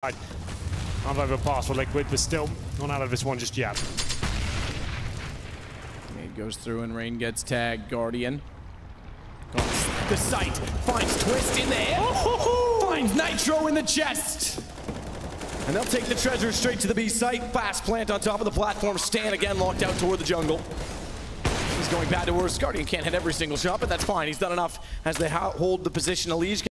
I've overpassed for Liquid, but still not out of this one just yet. Nade goes through and Rain gets tagged. Guardian. The sight finds Twistzz in the air. Oh! Finds Nitro in the chest. And they'll take the treasure straight to the B site. Fast plant on top of the platform. Stan again locked out toward the jungle. He's going bad to worse. Guardian can't hit every single shot, but that's fine. He's done enough as they hold the position. Elige